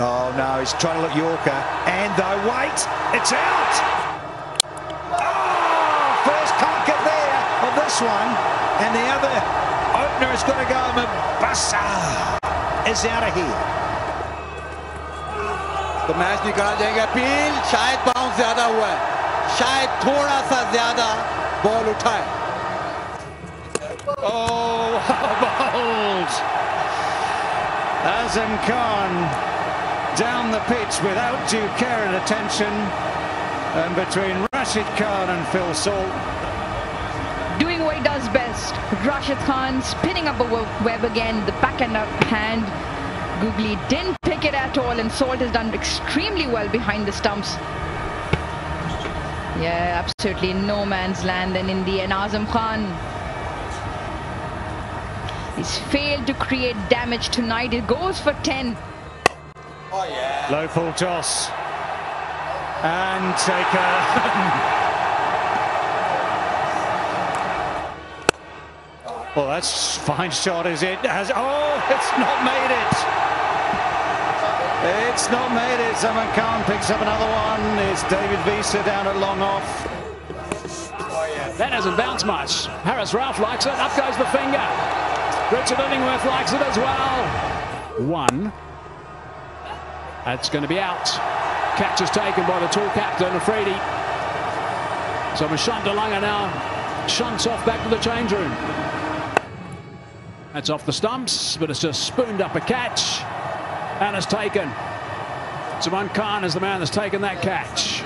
Oh no, he's trying to look Yorker. And though, wait, it's out! Oh, first conquer there of this one. And the other opener has got to go. Mabasa is out of here. तो match निकाल जाएंगे appeal शायद bounce ज्यादा हुआ है शायद थोड़ा सा ज्यादा बॉल उठाए Oh, bold! Azam Khan down the pitch without due care and attention. And between Rashid Khan and Phil Salt, doing what he does best. Rashid Khan spinning up a web again, the backhand up hand. Googly didn't pick it at all, and Salt has done extremely well behind the stumps. Yeah, absolutely no man's land. And in the end, Azam Khan He's failed to create damage tonight. It goes for 10. Oh, yeah. Low full toss. And take a... well, that's fine shot, is it? Has Oh, it's not made it. It's not made it. Zaman Khan picks up another one. It's David Wiese down at long off. That hasn't bounced much. Haris Rauf likes it. Up goes the finger. Richard Illingworth likes it as well. One. That's going to be out. Catch is taken by the tall captain, Afridi. So Mashant Delanga now shunts off back to the change room. That's off the stumps, but it's just spooned up a catch and it's taken. Zaman Khan is the man that's taken that catch.